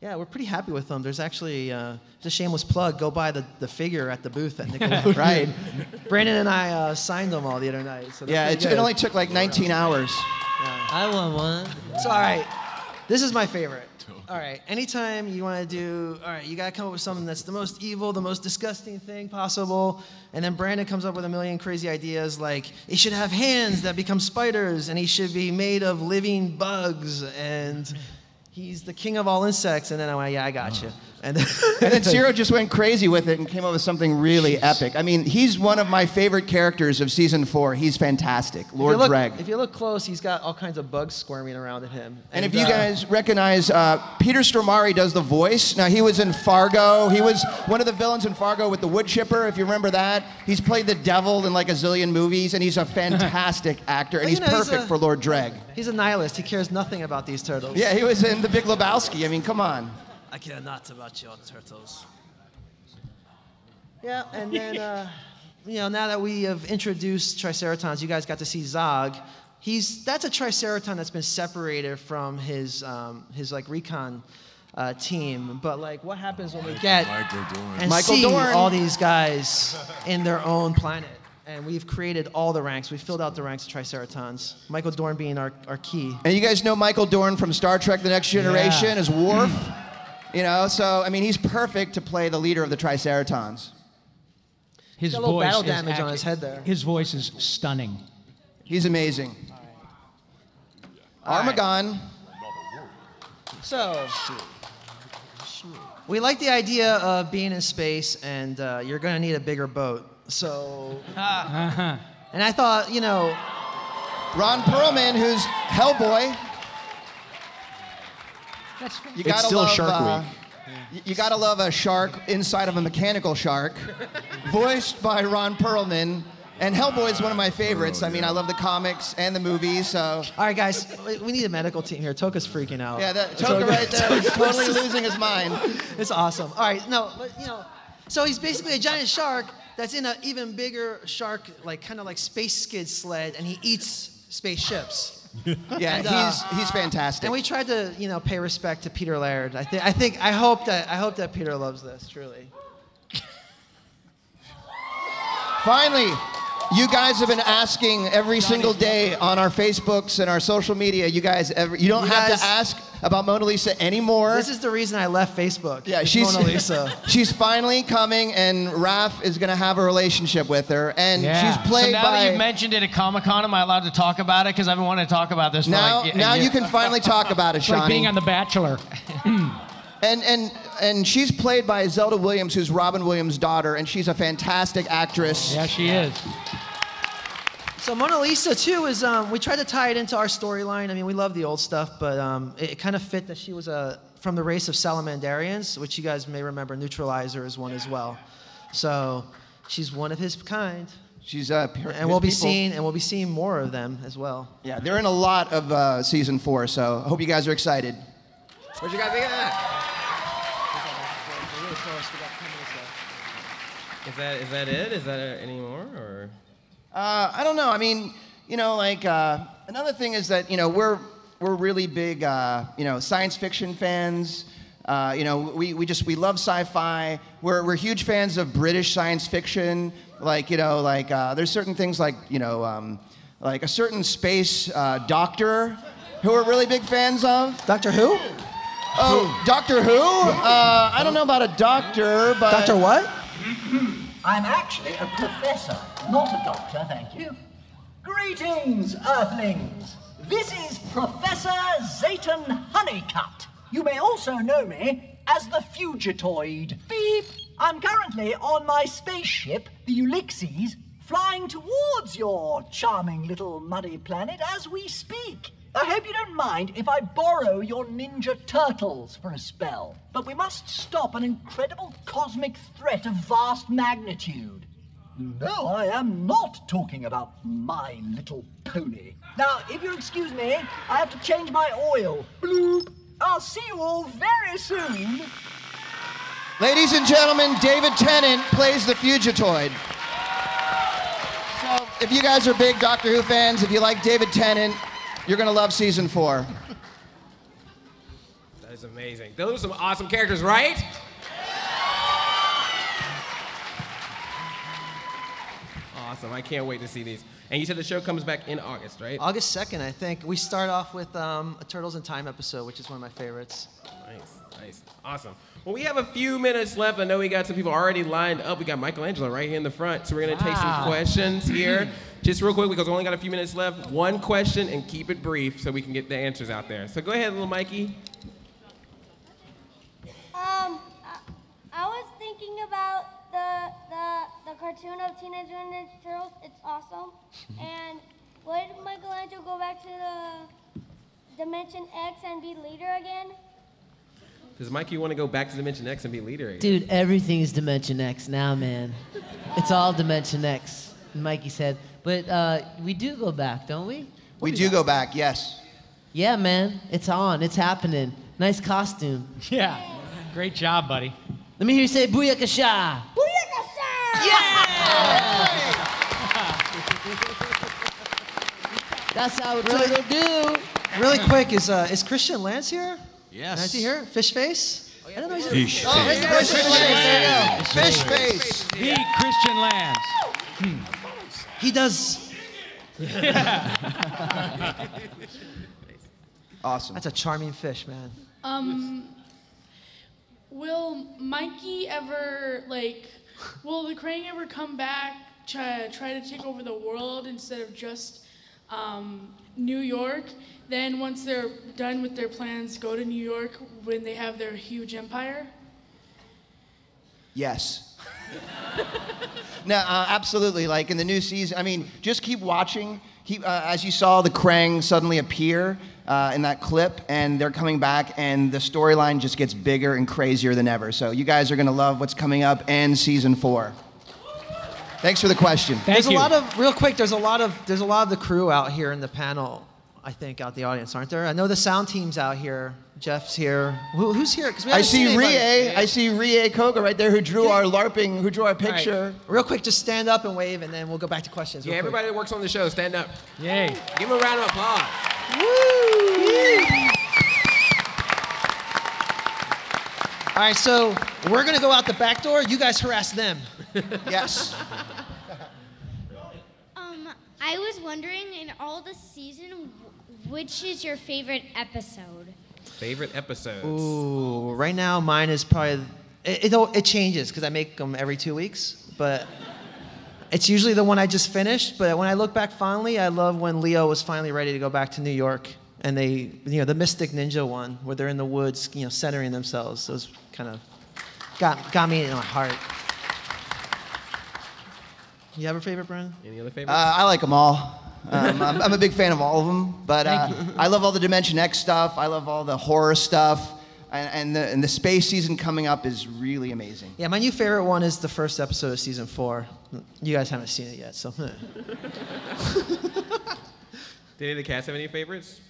yeah, we're pretty happy with them. There's actually uh, it's a shameless plug. Go buy the, the figure at the booth at Nickelodeon. *laughs* Right. Brandon and I uh, signed them all the other night. So Yeah, it, it only took like 19 hours. I want one. It's all right, this is my favorite. *laughs* All right, anytime you want to do, all right, you got to come up with something that's the most evil, the most disgusting thing possible. And then Brandon comes up with a million crazy ideas like he should have hands that become spiders and he should be made of living bugs and he's the king of all insects. And then I'm like, yeah, I got you. Ah. And then, *laughs* And then Ciro just went crazy with it and came up with something really epic. I mean, he's one of my favorite characters of season four. He's fantastic, If Lord look- Dregg. If you look close, he's got all kinds of bugs squirming around at him. And if you uh, guys recognize, uh, Peter Stormare does the voice. Now, he was in Fargo. He was one of the villains in Fargo with the wood chipper, if you remember that. He's played the devil in like a zillion movies, and he's a fantastic *laughs* actor, and Well, he's know, he's perfect a- for Lord Dregg. He's a nihilist. He cares nothing about these turtles. Yeah, he was in The Big Lebowski. I mean, come on. I care not about your turtles. Yeah, and then, uh, you know, now that we have introduced Triceratons, you guys got to see Zog. He's that's a Triceraton that's been separated from his um, his like recon uh, team. But like, what happens when we get and Michael see Dorn. all these guys in their own planet? And we've created all the ranks. We've filled out the ranks of Triceratons. Michael Dorn being our, our key. And you guys know Michael Dorn from Star Trek The Next Generation Yeah. as Worf. You know, so, I mean, he's perfect to play the leader of the Triceratons. His got a little voice battle is damage on his head there. His voice is stunning. He's amazing. All right. Armagon. So, we like the idea of being in space, and uh, you're going to need a bigger boat. So, and I thought, you know, Ron Perlman, who's Hellboy. You It's gotta still love, Shark uh, Week. y- You gotta love a shark inside of a mechanical shark, voiced by Ron Perlman. And Hellboy is one of my favorites. I mean, I love the comics and the movies. So, all right, guys, we- we need a medical team here. Toka's freaking out. yeah, that So- Toka right there is totally losing his mind. *laughs* It's awesome. All right, no, but you know, so he's basically a giant shark that's in an even bigger shark, like kind of like space skid sled, and he eats spaceships. *laughs* yeah, and, uh, he's he's fantastic. And we tried to you know pay respect to Peter Laird. I think I think I hope that I hope that Peter loves this truly. *laughs* Finally, you guys have been asking every single day on our Facebooks and our social media. You guys, every, you don't you have guys, to ask about Mona Lisa anymore. This is the reason I left Facebook. Yeah, she's Mona Lisa. *laughs* she's finally coming, and Raph is gonna have a relationship with her, and she's played. so now by. that you've mentioned it at Comic Con, am I allowed to talk about it? Because I've been wanting to talk about this. For now, like, now yeah. you can finally talk about it, *laughs* It's like being on The Bachelor. *clears throat* And and and she's played by Zelda Williams, who's Robin Williams' daughter, and she's a fantastic actress. Yeah, she is. So Mona Lisa too is um, we tried to tie it into our storyline. I mean, we love the old stuff, but um, it, kind of fit that she was a from the race of salamandrians, which you guys may remember. Neutralizer is one as well. So she's one of his kind. She's uh, and we'll be people. seeing and we'll be seeing more of them as well. Yeah, they're in a lot of uh, season four, so I hope you guys are excited. What you guys think of that? Is that is that it? Is that it anymore or? Uh, I don't know. I mean, you know, like uh, another thing is that you know we're we're really big uh, you know science fiction fans. Uh, you know, we, we just we love sci-fi. We're we're huge fans of British science fiction. Like you know, like uh, there's certain things like you know, um, like a certain space uh, doctor who we're really big fans of. Doctor Who? Oh, Doctor Who? Uh, I don't know about a doctor, but Doctor what? *clears throat* I'm actually a professor, not a doctor, thank you. Greetings, Earthlings! This is Professor Zayton Honeycutt. You may also know me as the Fugitoid. Beep! I'm currently on my spaceship, the Ulysses, flying towards your charming little muddy planet as we speak. I hope you don't mind if I borrow your Ninja Turtles for a spell, but we must stop an incredible cosmic threat of vast magnitude. No, I am not talking about My Little Pony. Now, if you'll excuse me, I have to change my oil. Bloop. I'll see you all very soon. Ladies and gentlemen, David Tennant plays the Fugitoid. So, if you guys are big Doctor Who fans, if you like David Tennant, you're gonna love season four. That is amazing. Those are some awesome characters, right? Awesome. I can't wait to see these. And you said the show comes back in August, right? August 2nd, I think. We start off with um, a Turtles in Time episode, which is one of my favorites. Nice, nice, awesome. Well, we have a few minutes left. I know we got some people already lined up. We got Michelangelo right here in the front, so we're gonna take some questions *laughs* here, just real quick because we only got a few minutes left. One question and keep it brief so we can get the answers out there. So go ahead, little Mikey. Um, I, I was thinking about the the the cartoon of Teenage Mutant Ninja Turtles. It's awesome. *laughs* and would Michelangelo go back to the Dimension X and be leader again? Does Mikey want to go back to Dimension X and be leader again? Dude, everything is Dimension X now, man. It's all Dimension X, Mikey said. But uh, we do go back, don't we? We do go back, yes. Yeah, man. It's on. It's happening. Nice costume. *laughs* Yeah. Great job, buddy. Let me hear you say Booyakasha. That's how a Really? turtle do. Really quick, is uh, is Christian Lanz here? Yes. Is he here? Fish face? I didn't know he's Fish Oh, face. there's the Christian Lanz. There you go. Fish face. The Christian Lanz. He does. *laughs* Awesome. That's a charming fish, man. Um, will Mikey ever like? Will the Krang ever come back try try to take over the world instead of just um, New York? Then once they're done with their plans, go to New York when they have their huge empire. Yes. *laughs* no, uh, absolutely. Like in the new season, I mean, just keep watching. Keep, uh, as you saw, the Krang suddenly appear uh, in that clip, and they're coming back, and the storyline just gets bigger and crazier than ever. So you guys are gonna love what's coming up and season four. Thanks for the question. there's a lot of real quick. There's a lot of there's a lot of the crew out here in the panel. I think out the audience, aren't there? I know the sound team's out here. Jeff's here. Who, who's here? 'Cause we I see seen. Rie. I see Rie Koga right there, who drew our LARPing, who drew our All right. picture. Real quick, just stand up and wave, and then we'll go back to questions. Yeah, real quick. everybody that works on the show, stand up. Yay. Give them a round of applause. Woo! All right, so we're gonna go out the back door. You guys harass them. *laughs* yes. Um, I was wondering in all the season, wh- which is your favorite episode? Favorite episodes. Ooh, right now mine is probably it. It, it changes because I make them every two weeks, but it's usually the one I just finished. But when I look back fondly, I love when Leo was finally ready to go back to New York, and they, you know, the Mystic Ninja one where they're in the woods, you know, centering themselves. Those kind of got got me in my heart. You have a favorite, Brennan? Any other Uh. I like them all. Um, I'm, I'm a big fan of all of them, but uh, I love all the Dimension X stuff. I love all the horror stuff, and, and, the, and the space season coming up is really amazing. Yeah, my new favorite one is the first episode of season four. You guys haven't seen it yet, so. *laughs* Did any of the cast have any favorites?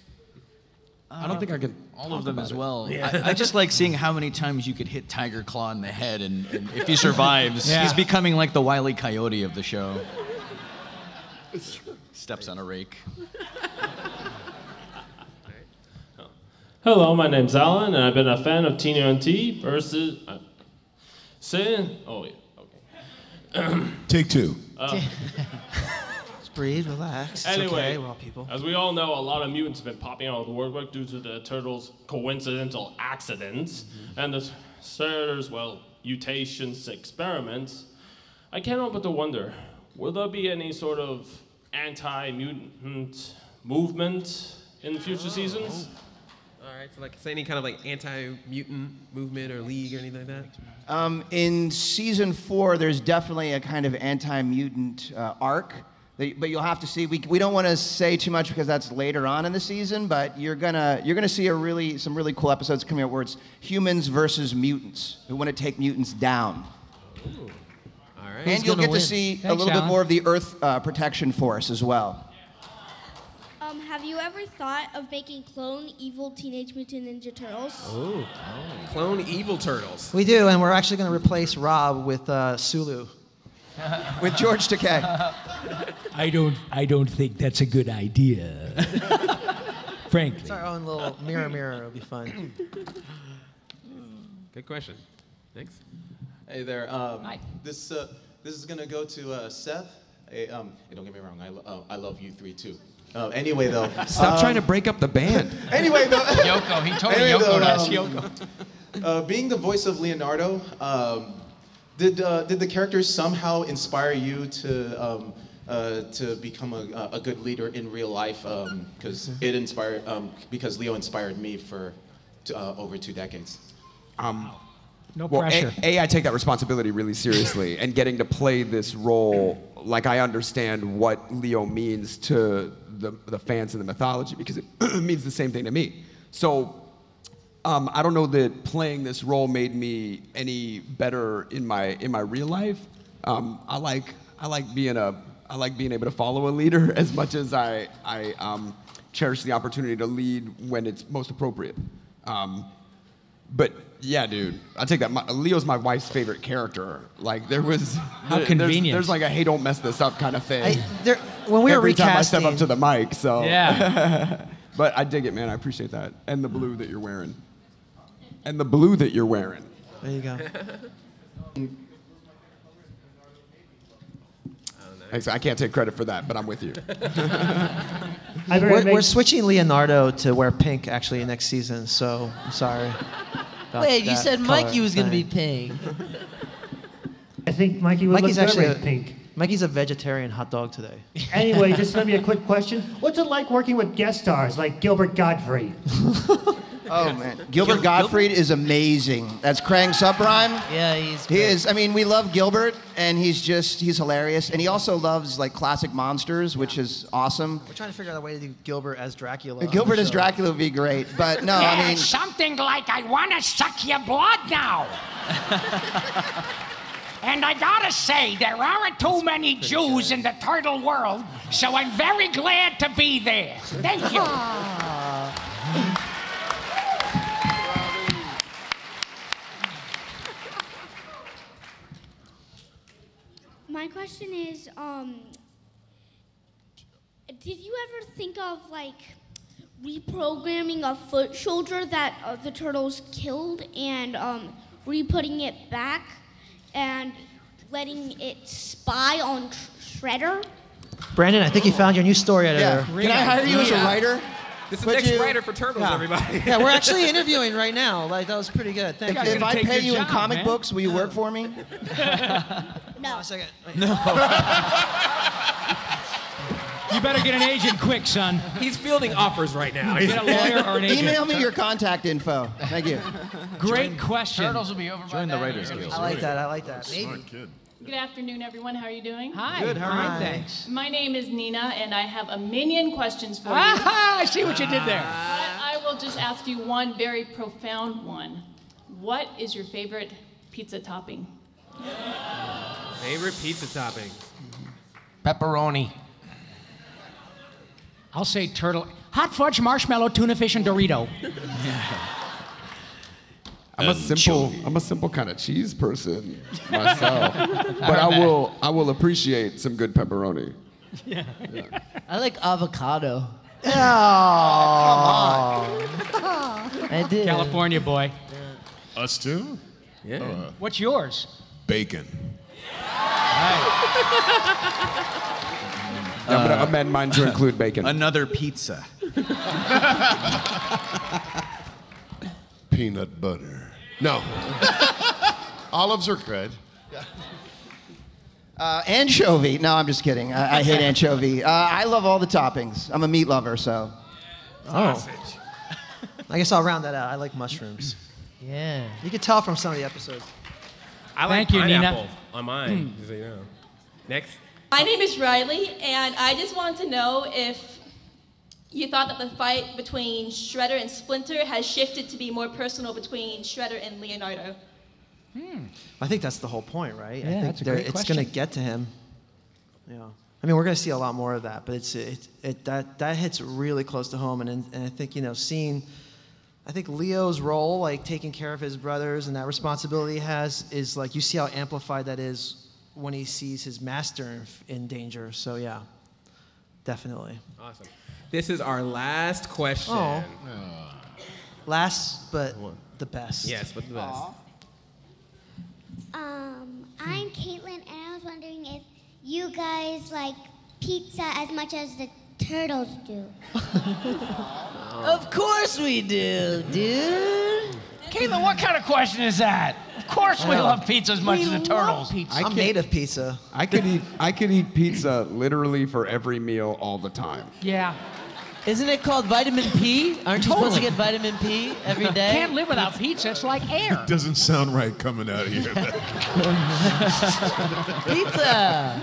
I don't think I could. All of them as it. well. Yeah. I, I just like seeing how many times you could hit Tiger Claw in the head, and, and if he *laughs* survives, Yeah. he's becoming like the wily coyote of the show. Steps on a rake. *laughs* Hello, my name's Alan, and I've been a fan of TNT versus. Uh, say, oh yeah, okay. Take two. Uh, *laughs* Just breathe, relax. It's anyway, okay, we're all people. as we all know, a lot of mutants have been popping out of the woodwork due to the turtles' coincidental accidents and the Senator's, well, mutations experiments. I can't help but to wonder, will there be any sort of anti-mutant movement in future seasons? All right, so like say any kind of like anti-mutant movement or league or anything like that. Um, in season four, there's definitely a kind of anti-mutant uh, arc, that, but you'll have to see. We, we don't want to say too much because that's later on in the season, but you're gonna you're gonna see a really some really cool episodes coming out where it's humans versus mutants who want to take mutants down. All right. And you'll get to see a little bit more of the Earth uh, Protection Force as well. Um, have you ever thought of making clone evil Teenage Mutant Ninja Turtles? Oh, clone evil turtles. We do, and we're actually going to replace Rob with uh, Sulu. *laughs* with George Takei. I don't. I don't think that's a good idea. *laughs* Frankly. It's our own little mirror, mirror. It'll be fun. Good question. Thanks. Hey there. Um, This uh, this is gonna go to uh, Seth. Hey, um, hey, don't get me wrong. I, lo- uh, I love you three too. Uh, anyway, though. Stop um, trying to break up the band. *laughs* Anyway, though. *laughs* Yoko, he told me Anyway, Yoko though, to ask um, Yoko. Uh, being the voice of Leonardo, um, did uh, did the character somehow inspire you to um, uh, to become a, a good leader in real life? Because it inspired um, because Leo inspired me for t- uh, over two decades. Um, no well, pressure. A, I take that responsibility really seriously, *laughs* and getting to play this role, like I understand what Leo means to the, the fans and the mythology, because it *clears throat* means the same thing to me. So um, I don't know that playing this role made me any better in my in my real life. Um, I like I like being a I like being able to follow a leader *laughs* as much as I I um, cherish the opportunity to lead when it's most appropriate. Um, but yeah, dude, I take that. My, Leo's my wife's favorite character. Like there was How *laughs* there's- convenient. There's, like a hey, don't mess this up kind of thing. I- there- when we were Every time I step up to the mic, so Yeah. *laughs* but I dig it, man. I appreciate that, and the blue that you're wearing, and the blue that you're wearing. There you go. *laughs* Thanks. I can't take credit for that, but I'm with you. *laughs* We're, we're switching Leonardo to wear pink actually next season, so I'm sorry. Wait, you said Mikey was going to be pink. I think Mikey would Mikey's look actually a, pink. Mikey's a vegetarian hot dog today. *laughs* Anyway, just let me a quick question. What's it like working with guest stars like Gilbert Gottfried? *laughs* Oh *laughs* man, Gilbert Gottfried is amazing. That's Krang Subprime. Yeah, he's. He is. I mean, we love Gilbert, and he's just he's hilarious, and he also loves like classic monsters, which is awesome. We're trying to figure out a way to do Gilbert as Dracula. Uh, Gilbert as show. Dracula would be great, but no, I mean, something like I want to suck your blood now. *laughs* and I gotta say, there aren't too many Jews in the turtle world, so I'm very glad to be there. Thank you. *laughs* My question is, um, did you ever think of like reprogramming a foot soldier that uh, the turtles killed and um, re-putting it back and letting it spy on Tr- Shredder? Brandon, I think you found your new story editor. Yeah. Can I hire you as a writer? This is the next you- writer for Turtles, Yeah. everybody. yeah, we're *laughs* actually interviewing right now. Like that was pretty good. Thank If, you. if I pay you in comic books, will you work for me? *laughs* No. A second. No. *laughs* you better get an agent quick, son. He's fielding offers right now. Get a lawyer or an agent. Email me your contact info. Thank you. Great question. Turtles will be over by Join the then. Writers Guild. I like that. I like that. Smart Maybe. kid. Good afternoon, everyone. How are you doing? Hi. Good, how are you? Hi. Thanks. My name is Nina, and I have a million questions for you. Ah, I see what you did there. But I will just ask you one very profound one. What is your favorite pizza topping? Favorite pizza topping? Pepperoni. I'll say turtle. Hot fudge, marshmallow, tuna fish, and Dorito. *laughs* I'm a simple, I'm a simple kind of cheese person myself, *laughs* but I will, I will appreciate some good pepperoni. Yeah. I like avocado. *laughs* Oh, I did. California boy. Us too? Yeah. Uh, What's yours? bacon. I'm gonna amend mine to include bacon. Another pizza. *laughs* Peanut butter. No. *laughs* Olives or cred? Uh, anchovy. No, I'm just kidding. I, I hate anchovy. Uh, I love all the toppings. I'm a meat lover, so. Oh. *laughs* I guess I'll round that out. I like mushrooms. Yeah. You can tell from some of the episodes. I like Thank you, Nina. pineapple on mine. just so you know. Next. My name is Riley, and I just want to know if you thought that the fight between Shredder and Splinter has shifted to be more personal between Shredder and Leonardo. Hmm. I think that's the whole point, right? I Yeah, think that's a they're- great it's going to get to him. Yeah. I mean, we're going to see a lot more of that, but it's it, it that that hits really close to home, and and I think you know seeing. I think Leo's role, like taking care of his brothers and that responsibility he has, is like you see how amplified that is when he sees his master in, in danger. So yeah, definitely. Awesome. This is our last question. Oh. Last but the best. Yes, but the best. Um, I'm Caitlin, and I was wondering if you guys like pizza as much as the turtles do. *laughs* Of course we do, dude. Caitlin, what kind of question is that? Of course we love pizza as much We as the love turtles. pizza. I'm made of pizza. I could eat, I could eat pizza literally for every meal all the time. Yeah. Isn't it called vitamin P? Aren't you supposed to get vitamin P every day? Can't live without pizza. It's like air. It doesn't sound right coming out of here. *laughs* Pizza.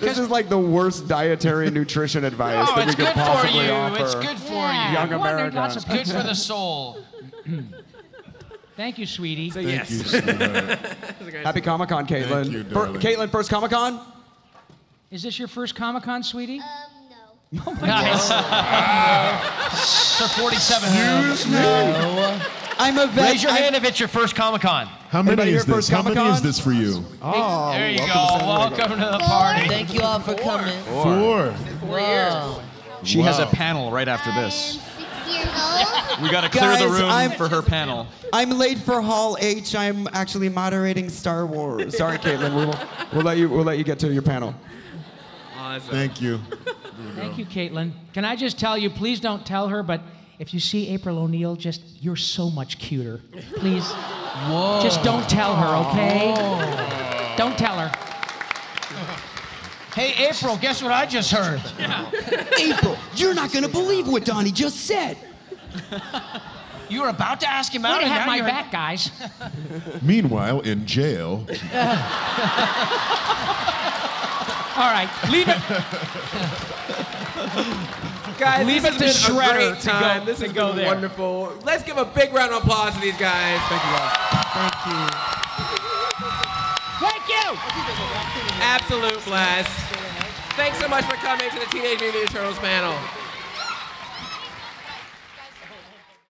This is like the worst dietary nutrition advice No, that we it's could good for possibly you. offer. It's good for Yeah. you. Young No wonder lots Americans. of Good for the soul. *clears throat* Thank you, sweetie. So yes. you, sweetheart. *laughs* Happy Comic Con, Caitlin. you, Fir- darling. Caitlin, first Comic Con? Is this your first Comic Con, sweetie? Uh, Um, Nice. so *laughs* 47. I'm a vet. Raise your hand if it's your first Comic Con. How many Anybody is here this? first How many Comic-Con? is this for you? Oh, There you go. welcome to Welcome to the party. Thank you all for coming. Four. Whoa. She has a panel right after this. Six years old. *laughs* We gotta clear the room I'm- for her panel. I'm late for Hall H. I'm actually moderating Star Wars. Sorry, Caitlin. We'll, we'll let you. We'll let you get to your panel. Awesome. Thank you. Thank you, Caitlin. Can I just tell you, please don't tell her, but if you see April O'Neil, just, you're so much cuter. Please, Whoa. just don't tell her, okay? Don't tell her. Hey, April, guess what I just heard? *laughs* April, you're not gonna believe what Donnie just said. You were about to ask him Would out, have and had now my you're back, guys. Meanwhile, in jail, *laughs* All right, leave it. *laughs* Guys, Leave this it to has been a Shredder great to go- time. this to has go been there. wonderful. Let's give a big round of applause to these guys. Thank you, guys. Thank you. Thank you. Absolute blast. Thanks so much for coming to the Teenage Mutant Ninja Turtles panel.